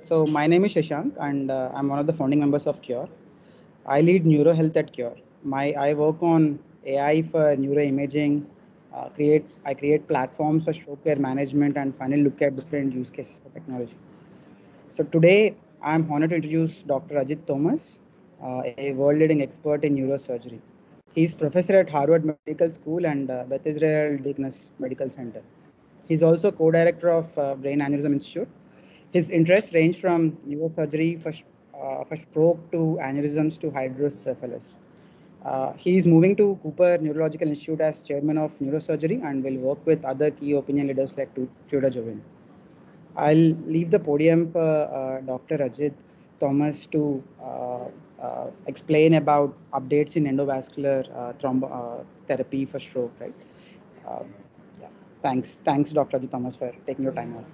So my name is Shashank and uh, I'm one of the founding members of Qure. I lead neurohealth at Qure. My I work on AI for neuroimaging. Uh, create I create platforms for stroke care management and finally look at different use cases for technology. So today I'm honored to introduce Dr. Ajith Thomas, uh, a world-leading expert in neurosurgery. He's professor at Harvard Medical School and uh, Beth Israel Deaconess Medical Center. He's also co-director of uh, Brain Aneurysm Institute. His interests range from neurosurgery for, uh, for stroke to aneurysms to hydrocephalus. Uh, he is moving to Cooper Neurological Institute as chairman of neurosurgery and will work with other key opinion leaders like Tudor Jovin. I'll leave the podium for uh, Dr. Ajith Thomas to uh, explain about updates in endovascular uh, thrombo uh, therapy for stroke, right? Um, yeah. Thanks. Thanks, Dr. Ajith Thomas, for taking your time off.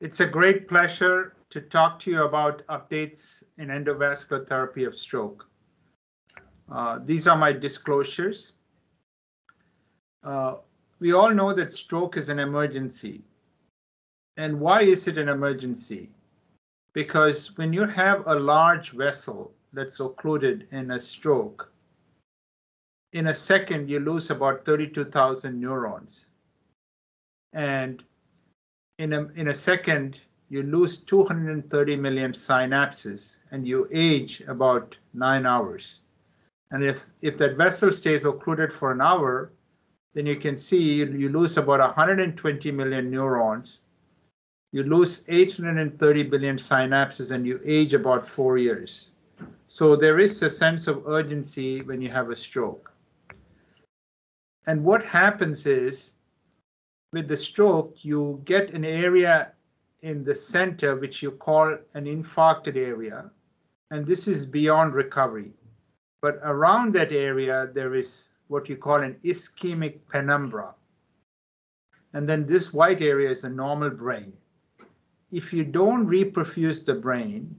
It's a great pleasure to talk to you about updates in endovascular therapy of stroke. Uh, these are my disclosures. Uh, we all know that stroke is an emergency. And why is it an emergency? Because when you have a large vessel that's occluded in a stroke, in a second you lose about 32,000 neurons. And in a, in a second, you lose 230 million synapses and you age about nine hours. And if, if that vessel stays occluded for an hour, then you can see you, you lose about 120 million neurons. You lose 830 billion synapses and you age about four years. So there is a sense of urgency when you have a stroke. And what happens is with the stroke, you get an area in the center, which you call an infarcted area. And this is beyond recovery. But around that area, there is what you call an ischemic penumbra. And then this white area is a normal brain. If you don't reperfuse the brain,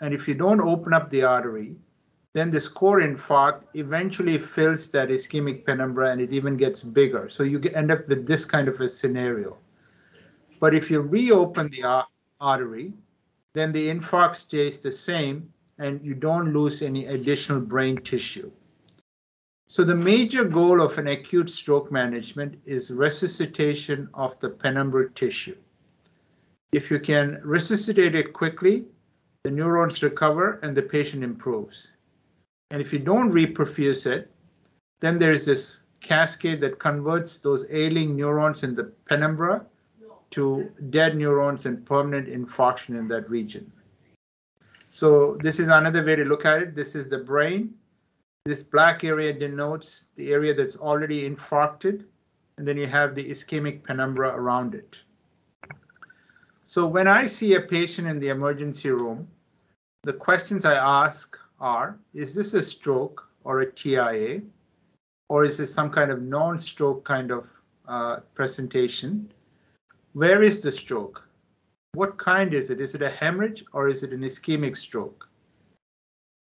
and if you don't open up the artery, then this core infarct eventually fills that ischemic penumbra and it even gets bigger. So you end up with this kind of a scenario. But if you reopen the artery, then the infarct stays the same and you don't lose any additional brain tissue. So the major goal of an acute stroke management is resuscitation of the penumbral tissue. If you can resuscitate it quickly, the neurons recover and the patient improves. And if you don't reperfuse it, then there's this cascade that converts those ailing neurons in the penumbra to dead neurons and permanent infarction in that region. So this is another way to look at it. This is the brain. This black area denotes the area that's already infarcted, and then you have the ischemic penumbra around it. So when I see a patient in the emergency room, the questions I ask are, is this a stroke or a TIA? Or is this some kind of non-stroke kind of uh, presentation? Where is the stroke? What kind is it? Is it a hemorrhage or is it an ischemic stroke?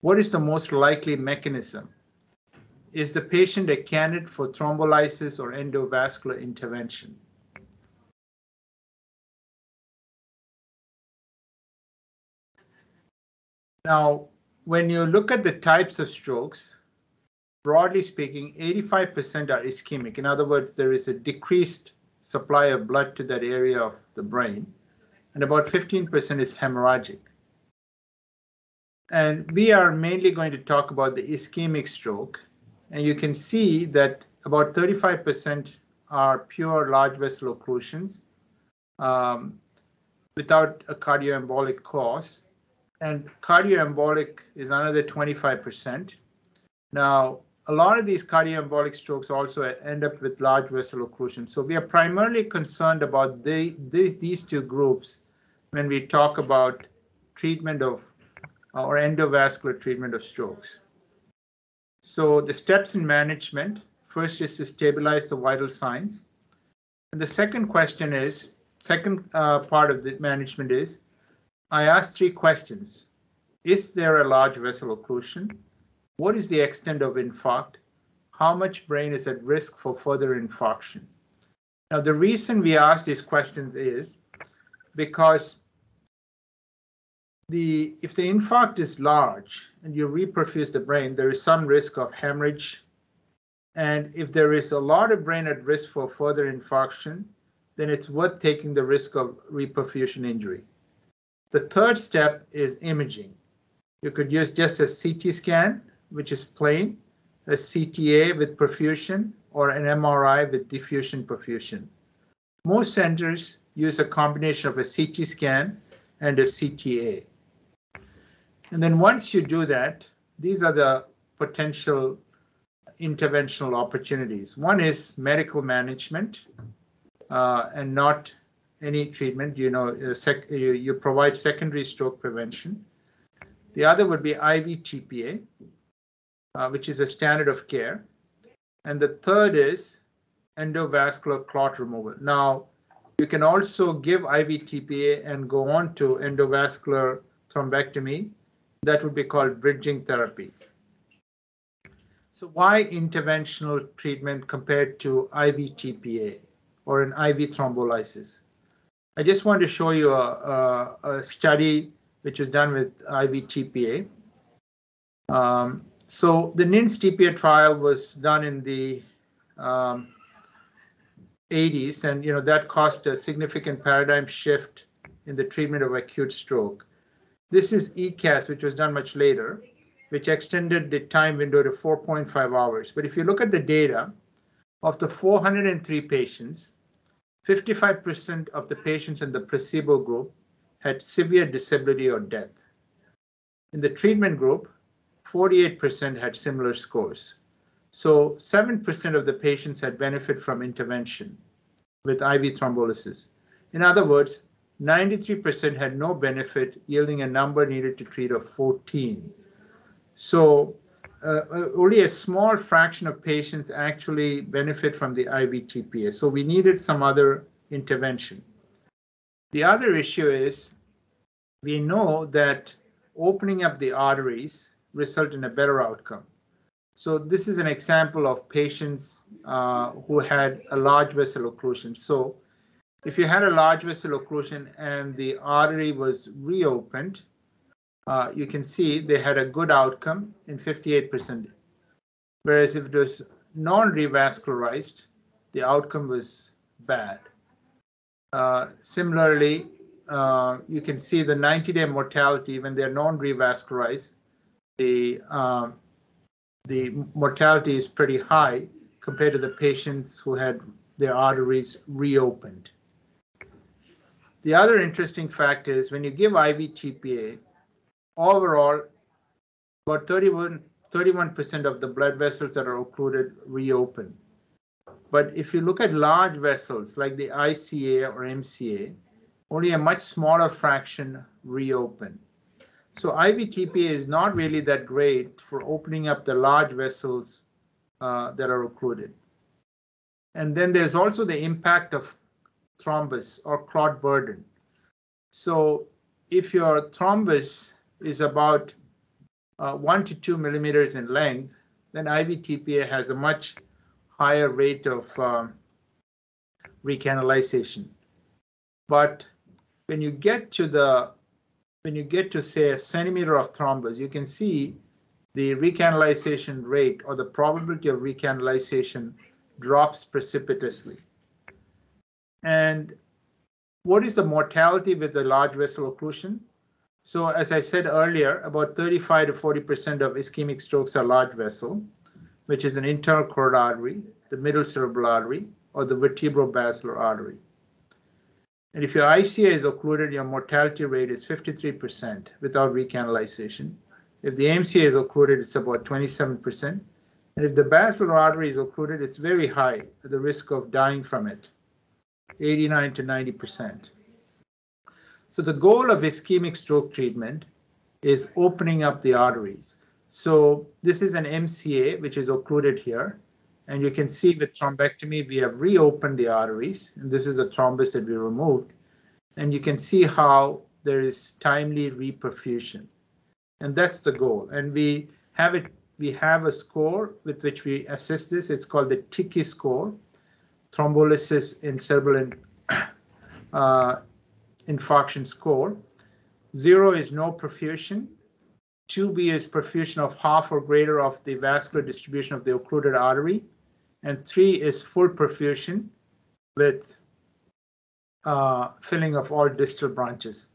What is the most likely mechanism? Is the patient a candidate for thrombolysis or endovascular intervention? Now, when you look at the types of strokes, broadly speaking, 85% are ischemic. In other words, there is a decreased supply of blood to that area of the brain, and about 15% is hemorrhagic. And we are mainly going to talk about the ischemic stroke. And you can see that about 35% are pure large vessel occlusions um, without a cardioembolic cause and cardioembolic is another 25%. Now, a lot of these cardioembolic strokes also end up with large vessel occlusion. So we are primarily concerned about the, the, these two groups when we talk about treatment of or endovascular treatment of strokes. So the steps in management, first is to stabilize the vital signs. And the second question is, second uh, part of the management is I asked three questions. Is there a large vessel occlusion? what is the extent of infarct? How much brain is at risk for further infarction? Now, the reason we ask these questions is because the if the infarct is large and you reperfuse the brain, there is some risk of hemorrhage. And if there is a lot of brain at risk for further infarction, then it's worth taking the risk of reperfusion injury. The third step is imaging. You could use just a CT scan, which is plain, a CTA with perfusion, or an MRI with diffusion perfusion. Most centers use a combination of a CT scan and a CTA. And then once you do that, these are the potential interventional opportunities. One is medical management uh, and not any treatment. You know, you, you provide secondary stroke prevention. The other would be IV TPA, uh, which is a standard of care. And the third is endovascular clot removal. Now, you can also give IV TPA and go on to endovascular thrombectomy. That would be called bridging therapy. So why interventional treatment compared to IV TPA or an IV thrombolysis? I just want to show you a, a, a study which was done with IV TPA. Um, so the NINDS TPA trial was done in the um, 80s, and you know that caused a significant paradigm shift in the treatment of acute stroke. This is ECASS, which was done much later, which extended the time window to 4.5 hours. But if you look at the data, of the 403 patients, 55% of the patients in the placebo group had severe disability or death. In the treatment group, 48% had similar scores. So 7% of the patients had benefit from intervention with IV thrombolysis. In other words, 93% had no benefit, yielding a number needed to treat of 14. So uh, uh, only a small fraction of patients actually benefit from the IV TPA. So we needed some other intervention. The other issue is we know that opening up the arteries result in a better outcome. So this is an example of patients uh, who had a large vessel occlusion. So if you had a large vessel occlusion and the artery was reopened, uh, you can see they had a good outcome in 58%. Whereas if it was non-revascularized, the outcome was bad. Uh, similarly, uh, you can see the 90-day mortality when they're non-revascularized, the um, the mortality is pretty high compared to the patients who had their arteries reopened. The other interesting fact is when you give IV TPA, overall, about 31, 31% of the blood vessels that are occluded reopen. But if you look at large vessels like the ICA or MCA, only a much smaller fraction reopen. So IVTPA is not really that great for opening up the large vessels uh, that are occluded. And then there's also the impact of thrombus or clot burden. So if your thrombus is about uh, one to two millimeters in length, then IVTPA has a much higher rate of um, recanalization. But when you get to the when you get to say a centimeter of thrombus, you can see the recanalization rate or the probability of recanalization drops precipitously. And what is the mortality with the large vessel occlusion? So as I said earlier, about 35 to 40% of ischemic strokes are large vessel, which is an internal carotid artery, the middle cerebral artery, or the vertebrobasilar artery. And if your ICA is occluded, your mortality rate is 53% without recanalization. If the MCA is occluded, it's about 27%. And if the basilar artery is occluded, it's very high, the risk of dying from it, 89 to 90%. So the goal of ischemic stroke treatment is opening up the arteries. So this is an MCA, which is occluded here. And you can see with thrombectomy, we have reopened the arteries, and this is a thrombus that we removed. And you can see how there is timely reperfusion. And that's the goal. And we have it we have a score with which we assess this. It's called the TICI score, thrombolysis in cerebral uh, infarction score. Zero is no perfusion. 2B is perfusion of half or greater of the vascular distribution of the occluded artery. And three is full perfusion with uh, filling of all distal branches.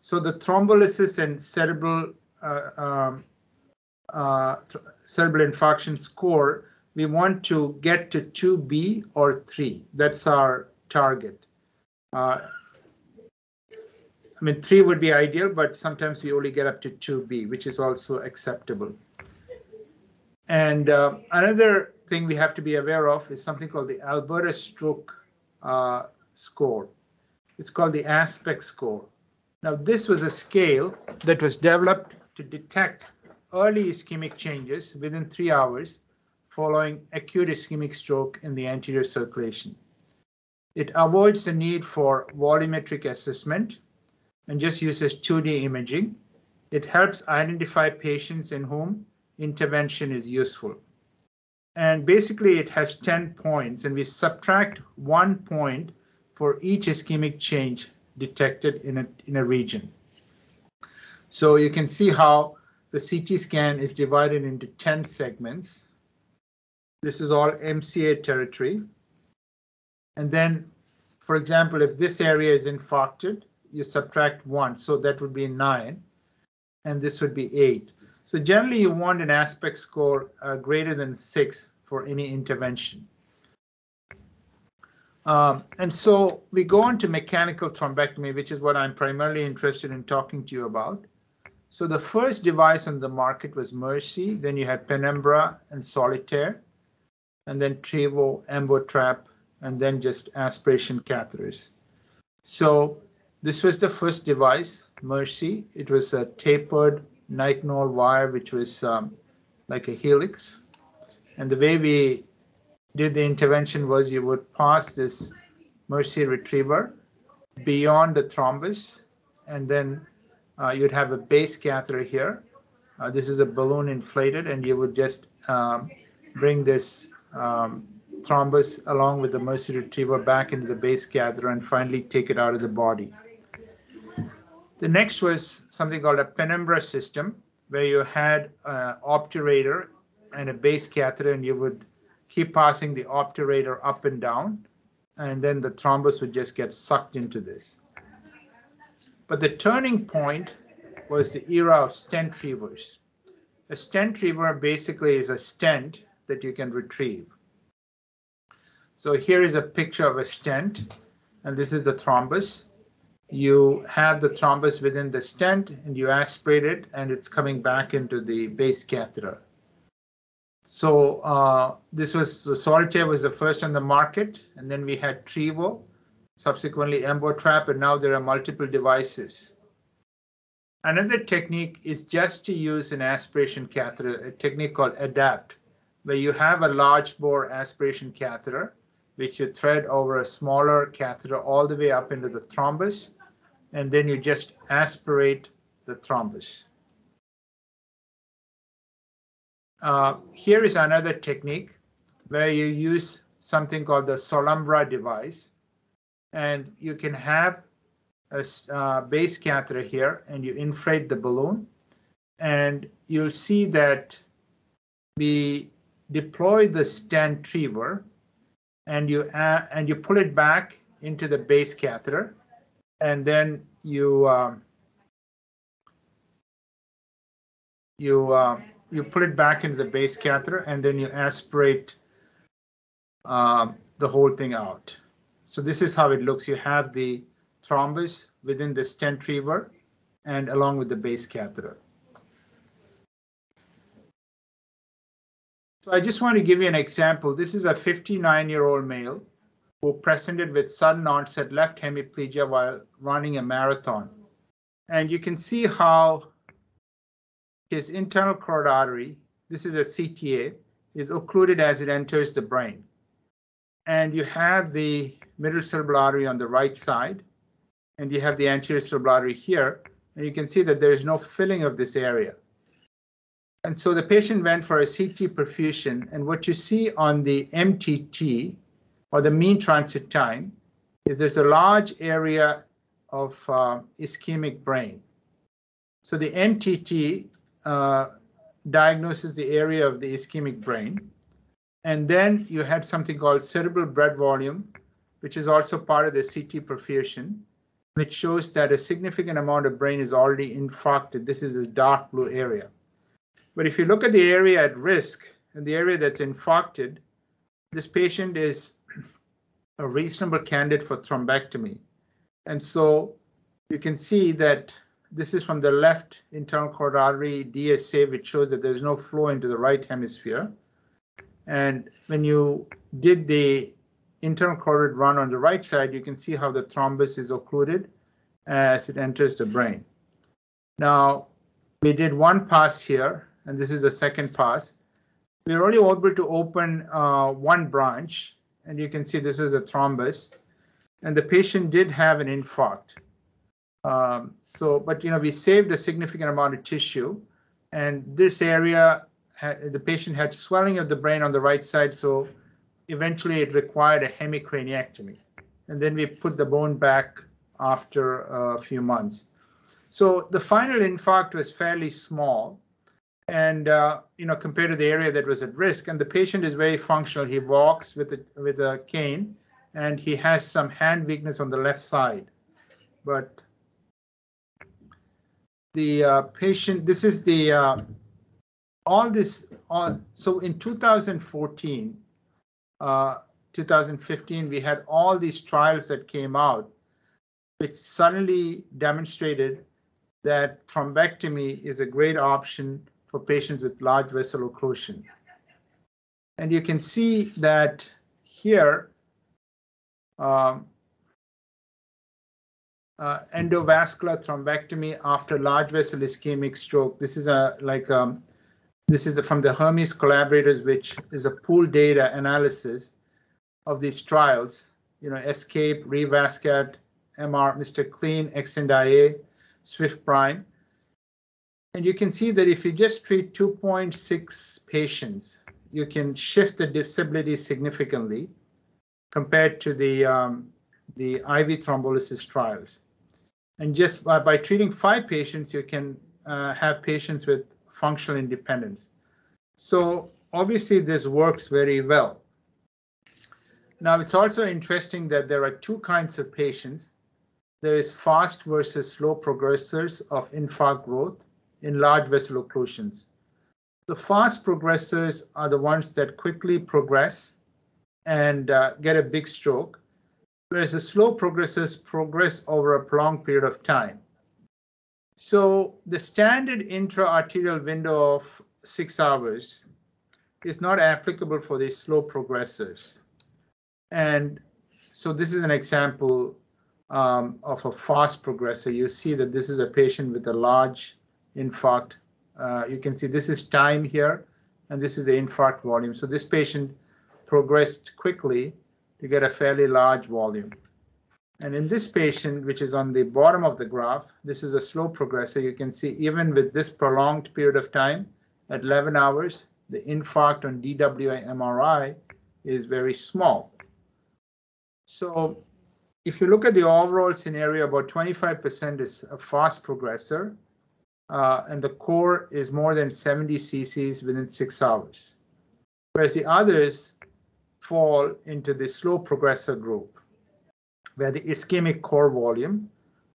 So the thrombolysis and cerebral uh, um, uh, cerebral infarction score, we want to get to 2B or 3. That's our target. Mean, 3 would be ideal, but sometimes we only get up to 2B, which is also acceptable. And uh, another thing we have to be aware of is something called the Alberta stroke uh, score. It's called the aspect score. Now, this was a scale that was developed to detect early ischemic changes within three hours following acute ischemic stroke in the anterior circulation. It avoids the need for volumetric assessment and just uses 2D imaging. It helps identify patients in whom intervention is useful. And basically it has 10 points and we subtract one point for each ischemic change detected in a, in a region. So you can see how the CT scan is divided into 10 segments. This is all MCA territory. And then, for example, if this area is infarcted, you subtract one, so that would be nine, and this would be eight. So generally you want an aspect score uh, greater than six for any intervention. Um, and so we go on to mechanical thrombectomy, which is what I'm primarily interested in talking to you about. So the first device on the market was MERCI, then you had Penumbra and Solitaire, and then Trevo, Embotrap, and then just aspiration catheters. So this was the first device, MERCI. It was a tapered nitinol wire, which was um, like a helix. And the way we did the intervention was you would pass this MERCI retriever beyond the thrombus, and then uh, you'd have a base catheter here. Uh, this is a balloon inflated, and you would just um, bring this um, thrombus along with the MERCI retriever back into the base catheter and finally take it out of the body. The next was something called a penumbra system, where you had an obturator and a base catheter, and you would keep passing the obturator up and down, and then the thrombus would just get sucked into this. But the turning point was the era of stent retrievers. A stent retriever basically is a stent that you can retrieve. So here is a picture of a stent, and this is the thrombus. You have the thrombus within the stent, and you aspirate it, and it's coming back into the base catheter. So uh, this was the Solitaire was the first on the market, and then we had Trevo, subsequently Embotrap, and now there are multiple devices. Another technique is just to use an aspiration catheter, a technique called ADAPT, where you have a large bore aspiration catheter, which you thread over a smaller catheter all the way up into the thrombus, and then you just aspirate the thrombus. Uh, here is another technique where you use something called the Solumbra device. And you can have a uh, base catheter here and you inflate the balloon. And you'll see that we deploy the stent retriever and you uh, and you pull it back into the base catheter and then you um, you uh, you put it back into the base catheter and then you aspirate um, the whole thing out. So this is how it looks. You have the thrombus within the stent retriever and along with the base catheter. So I just want to give you an example. This is a 59 year old male who presented with sudden onset left hemiplegia while running a marathon. And you can see how his internal carotid artery, this is a CTA, is occluded as it enters the brain. And you have the middle cerebral artery on the right side, and you have the anterior cerebral artery here, and you can see that there is no filling of this area. And so the patient went for a CT perfusion, and what you see on the MTT, or the mean transit time, is there's a large area of uh, ischemic brain. So the MTT uh, diagnoses the area of the ischemic brain. And then you had something called cerebral blood volume, which is also part of the CT perfusion, which shows that a significant amount of brain is already infarcted. This is this dark blue area. But if you look at the area at risk and the area that's infarcted, this patient is a reasonable candidate for thrombectomy. And so you can see that this is from the left internal carotid artery DSA, which shows that there's no flow into the right hemisphere. And when you did the internal carotid run on the right side, you can see how the thrombus is occluded as it enters the brain. Now, we did one pass here, and this is the second pass. We are only able to open uh, one branch, and you can see this is a thrombus, and the patient did have an infarct. Um, so, but you know, we saved a significant amount of tissue, and this area, the patient had swelling of the brain on the right side, so eventually it required a hemicraniectomy. And then we put the bone back after a few months. So the final infarct was fairly small, and uh, you know compared to the area that was at risk. And the patient is very functional. He walks with a with a cane, and he has some hand weakness on the left side, but the uh, patient, this is the, uh, all this, all, so in 2014, uh, 2015, we had all these trials that came out, which suddenly demonstrated that thrombectomy is a great option for patients with large vessel occlusion. And you can see that here, um, uh, endovascular thrombectomy after large vessel ischemic stroke. This is a like um, this is the, from the Hermes collaborators, which is a pool data analysis of these trials. You know, ESCAPE, Revascat, MR, Mr. Clean, Extend IA, Swift Prime. And you can see that if you just treat 2.6 patients, you can shift the disability significantly compared to the um, the IV thrombolysis trials. And just by, by treating five patients, you can uh, have patients with functional independence. So obviously this works very well. Now it's also interesting that there are two kinds of patients. There is fast versus slow progressors of infarct growth in large vessel occlusions. The fast progressors are the ones that quickly progress and uh, get a big stroke whereas the slow progressors progress over a prolonged period of time. So the standard intra-arterial window of six hours is not applicable for these slow progressors. And so this is an example um, of a fast progressor. You see that this is a patient with a large infarct. Uh, you can see this is time here, and this is the infarct volume. So this patient progressed quickly to get a fairly large volume. And in this patient, which is on the bottom of the graph, this is a slow progressor. You can see even with this prolonged period of time, at 11 hours, the infarct on DWI MRI is very small. So if you look at the overall scenario, about 25% is a fast progressor, uh, and the core is more than 70 cc's within six hours. Whereas the others fall into the slow progressor group, where the ischemic core volume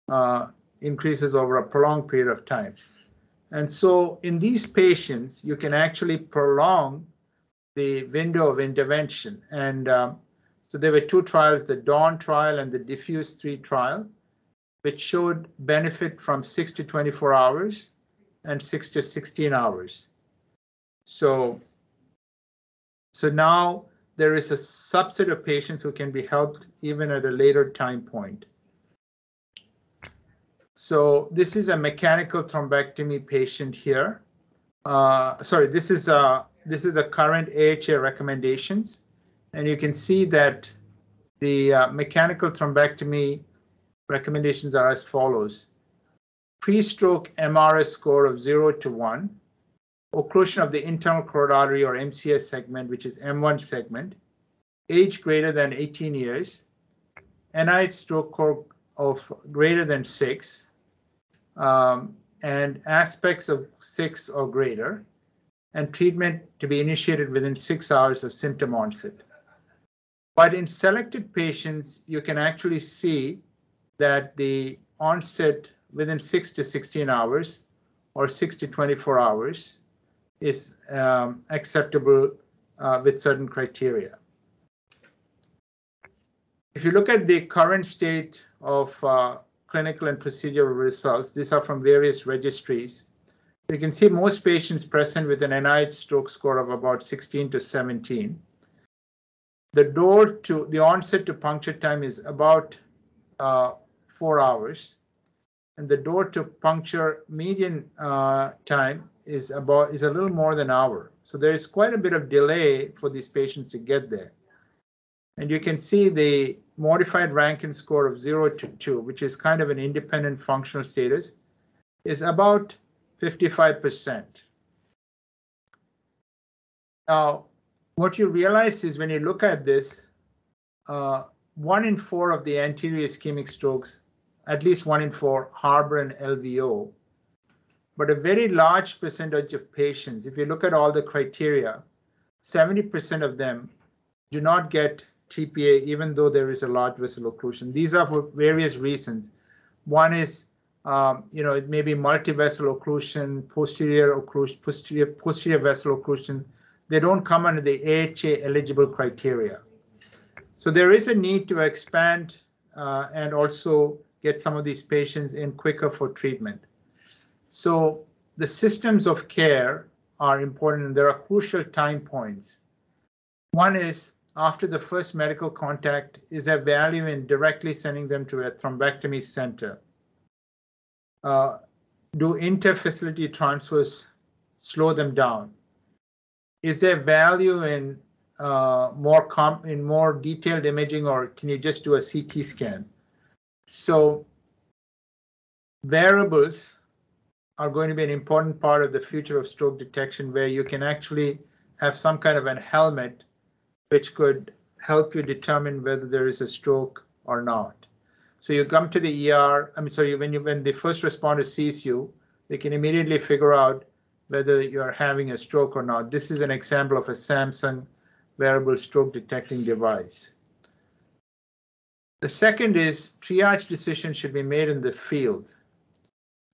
uh, increases over a prolonged period of time. And so in these patients, you can actually prolong the window of intervention. And um, so there were two trials, the DAWN trial and the DEFUSE 3 trial, which showed benefit from 6 to 24 hours and 6 to 16 hours. So, so now there is a subset of patients who can be helped even at a later time point. So this is a mechanical thrombectomy patient here. Uh, sorry, this is uh, this is the current AHA recommendations, and you can see that the uh, mechanical thrombectomy recommendations are as follows. Pre-stroke MRS score of 0 to 1, occlusion of the internal artery or MCS segment, which is M1 segment, age greater than 18 years, NIH stroke score of greater than six, um, and aspects of six or greater, and treatment to be initiated within six hours of symptom onset. But in selected patients, you can actually see that the onset within 6 to 16 hours or 6 to 24 hours is um, acceptable uh, with certain criteria. If you look at the current state of uh, clinical and procedural results, these are from various registries. You can see most patients present with an NIH stroke score of about 16 to 17. The door to the onset to puncture time is about uh, four hours and the door to puncture median uh, time is about is a little more than an hour. So there is quite a bit of delay for these patients to get there. And you can see the modified Rankin score of 0 to 2, which is kind of an independent functional status, is about 55%. Now, what you realize is when you look at this, uh, one in four of the anterior ischemic strokes at least one in four harbor an LVO. But a very large percentage of patients, if you look at all the criteria, 70% of them do not get TPA even though there is a large vessel occlusion. These are for various reasons. One is, um, you know, it may be multi-vessel occlusion, posterior occlusion, posterior, posterior vessel occlusion. They don't come under the AHA eligible criteria. So there is a need to expand uh, and also get some of these patients in quicker for treatment. So the systems of care are important and there are crucial time points. One is after the first medical contact, is there value in directly sending them to a thrombectomy center? Uh, do inter-facility transfers slow them down? Is there value in uh, more in more detailed imaging, or can you just do a CT scan? So variables are going to be an important part of the future of stroke detection where you can actually have some kind of a helmet which could help you determine whether there is a stroke or not. So you come to the ER, I mean, sorry, when you when the first responder sees you, they can immediately figure out whether you're having a stroke or not. This is an example of a Samsung wearable stroke detecting device. The second is triage decisions should be made in the field.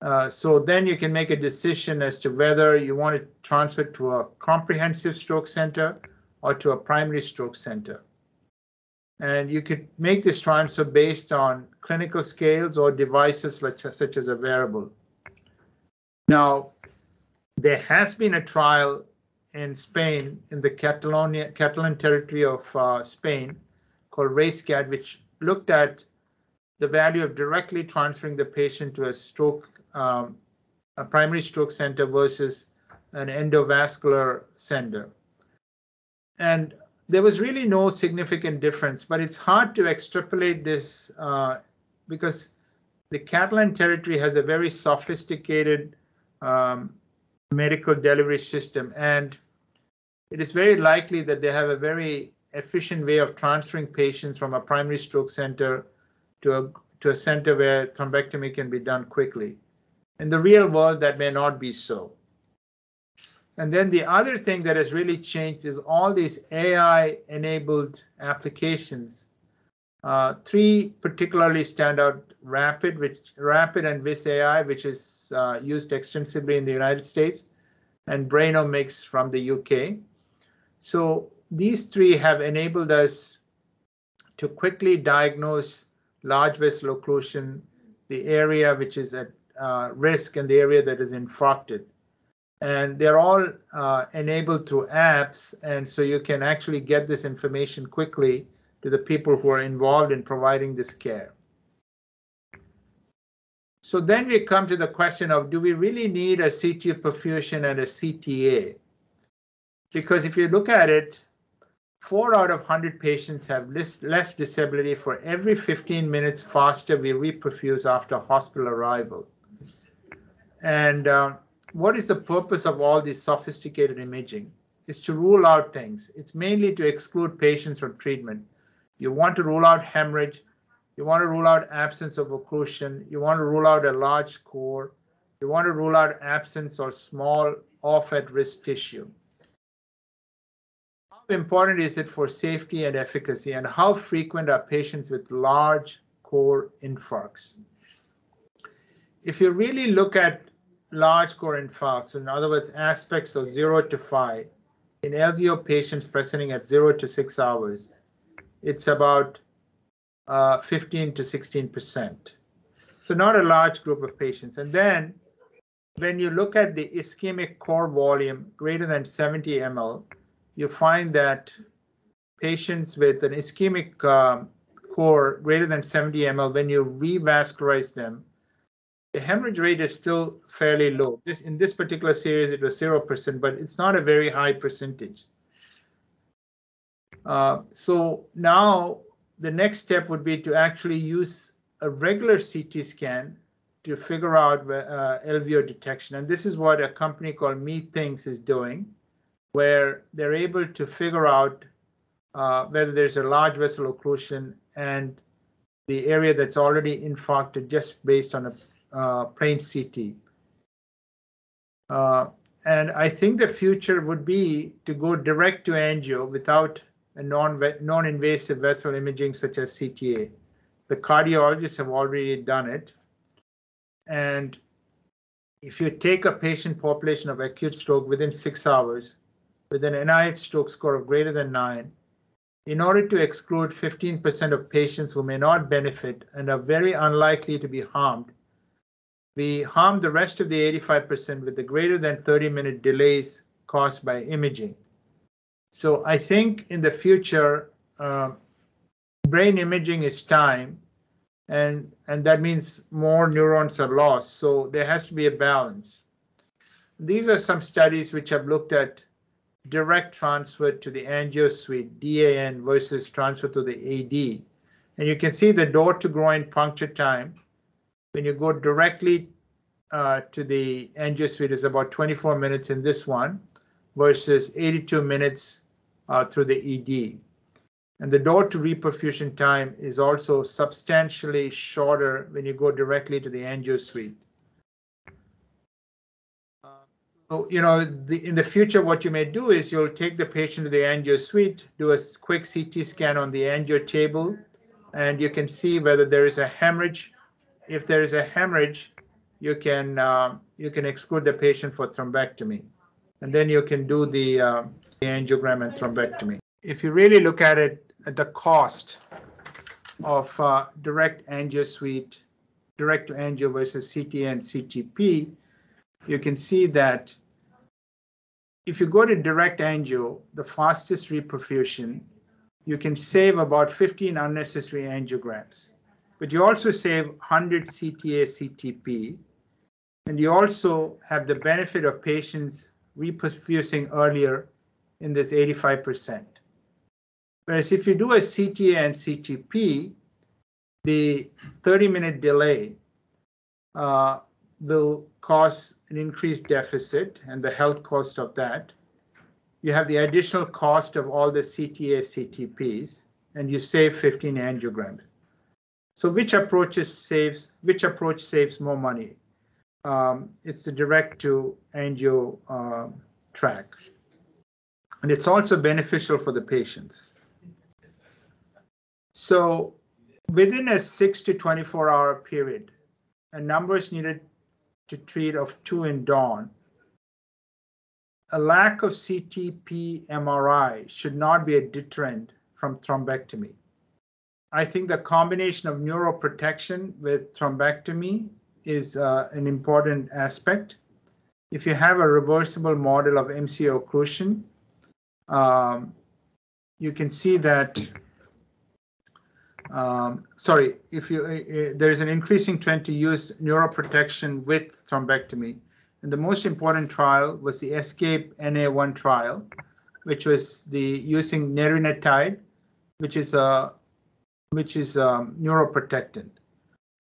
Uh, so then you can make a decision as to whether you want to transfer to a comprehensive stroke center or to a primary stroke center. And you could make this transfer based on clinical scales or devices such, such as a wearable. Now, there has been a trial in Spain, in the Catalonia, Catalan territory of uh, Spain, called RACECAT, which looked at the value of directly transferring the patient to a stroke, um, a primary stroke center versus an endovascular center. And there was really no significant difference, but it's hard to extrapolate this uh, because the Catalan territory has a very sophisticated um, medical delivery system, and it is very likely that they have a very efficient way of transferring patients from a primary stroke center to a, to a center where thrombectomy can be done quickly. In the real world, that may not be so. And then the other thing that has really changed is all these AI enabled applications. Uh, three particularly stand out Rapid, which Rapid and Viz AI, which is uh, used extensively in the United States, and Brainomix from the UK. So these three have enabled us to quickly diagnose large vessel occlusion, the area which is at uh, risk and the area that is infarcted. And they're all uh, enabled through apps. And so you can actually get this information quickly to the people who are involved in providing this care. So then we come to the question of do we really need a CT perfusion and a CTA? Because if you look at it, four out of 100 patients have less, disability for every 15 minutes faster we reperfuse after hospital arrival. And uh, what is the purpose of all this sophisticated imaging? Is to rule out things. It's mainly to exclude patients from treatment. You want to rule out hemorrhage. You want to rule out absence of occlusion. You want to rule out a large core. You want to rule out absence or small off at risk tissue. Important is it for safety and efficacy, and how frequent are patients with large core infarcts? If you really look at large core infarcts, in other words, aspects of 0 to 5, in LVO patients presenting at 0 to 6 hours, it's about uh, 15 to 16 percent. So not a large group of patients. And then when you look at the ischemic core volume greater than 70 ml, you find that patients with an ischemic um, core greater than 70 ml, when you revascularize them, the hemorrhage rate is still fairly low. This in this particular series, it was zero percent, but it's not a very high percentage. Uh, so now the next step would be to actually use a regular CT scan to figure out uh, LVO detection, and this is what a company called MeThinks is doing, where they're able to figure out uh, whether there's a large vessel occlusion and the area that's already infarcted just based on a uh, plain CT. Uh, and I think the future would be to go direct to angio without a non, non-invasive vessel imaging such as CTA. The cardiologists have already done it. And if you take a patient population of acute stroke within six hours with an NIH stroke score of greater than nine, in order to exclude 15% of patients who may not benefit and are very unlikely to be harmed we harm the rest of the 85% with the greater than 30 minute delays caused by imaging. So I think in the future, uh, brain imaging is time, and, and that means more neurons are lost. So there has to be a balance. These are some studies which have looked at direct transfer to the angio suite, DAN, versus transfer to the AD. And you can see the door to groin puncture time when you go directly uh, to the angio suite is about 24 minutes in this one versus 82 minutes uh, through the ED. And the door to reperfusion time is also substantially shorter when you go directly to the angio suite. You know, the, in the future, what you may do is you'll take the patient to the angio suite, do a quick CT scan on the angio table, and you can see whether there is a hemorrhage if there is a hemorrhage, you can uh, you can exclude the patient for thrombectomy, and then you can do the, uh, the angiogram and thrombectomy. If you really look at it, at the cost of uh, direct angio suite, direct to angio versus CT and CTP, you can see that if you go to direct angio, the fastest reperfusion, you can save about 15 unnecessary angiograms but you also save 100 CTA CTP, and you also have the benefit of patients reperfusing earlier in this 85%. Whereas if you do a CTA and CTP, the 30 minute delay uh, will cause an increased deficit and the health cost of that. You have the additional cost of all the CTA CTPs, and you save 15 angiograms. So which approaches saves which approach saves more money? Um, it's the direct to angio uh, track. And it's also beneficial for the patients. So within a 6 to 24 hour period, a number is needed to treat of 2 in dawn. A lack of CTP MRI should not be a deterrent from thrombectomy. I think the combination of neuroprotection with thrombectomy is uh, an important aspect. If you have a reversible model of MCO occlusion, um, you can see that, um, sorry, if you uh, uh, there is an increasing trend to use neuroprotection with thrombectomy. And the most important trial was the ESCAPE NA1 trial, which was the using nerinetide, which is a which is a neuroprotectant.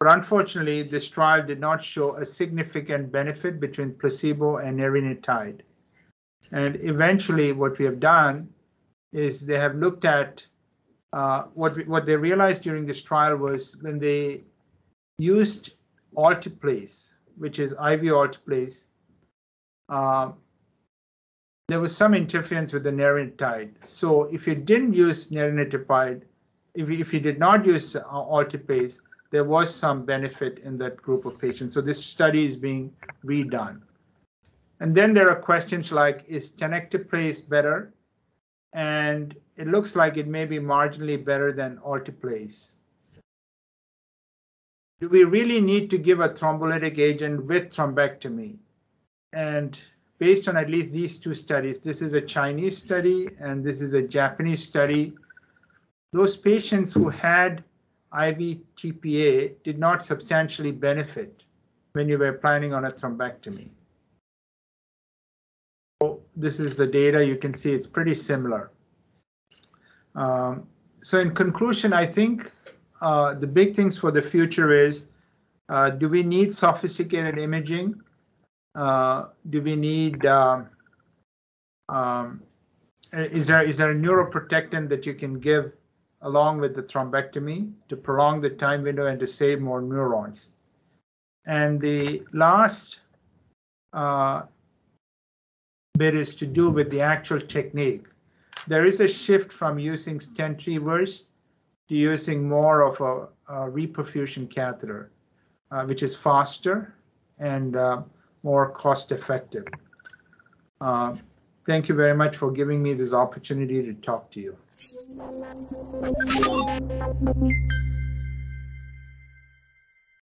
But unfortunately, this trial did not show a significant benefit between placebo and nerinetide. And eventually, what we have done is they have looked at uh, what what they realized during this trial was when they used alteplase, which is IV alteplase, uh, there was some interference with the nerinetide. So if you didn't use nerinetide, if you, if you did not use uh, alteplase, there was some benefit in that group of patients. So this study is being redone. And then there are questions like, is tenecteplase better? And it looks like it may be marginally better than alteplase. Do we really need to give a thrombolytic agent with thrombectomy? And based on at least these two studies, this is a Chinese study and this is a Japanese study, those patients who had IV TPA did not substantially benefit when you were planning on a thrombectomy. This is the data. You can see it's pretty similar. Um, so in conclusion, I think uh, the big things for the future is, uh, do we need sophisticated imaging? Uh, do we need, um, um, is there is there a neuroprotectant that you can give along with the thrombectomy to prolong the time window and to save more neurons. And the last uh, bit is to do with the actual technique. There is a shift from using stent retrievers to using more of a, a reperfusion catheter, uh, which is faster and uh, more cost effective. Uh, thank you very much for giving me this opportunity to talk to you.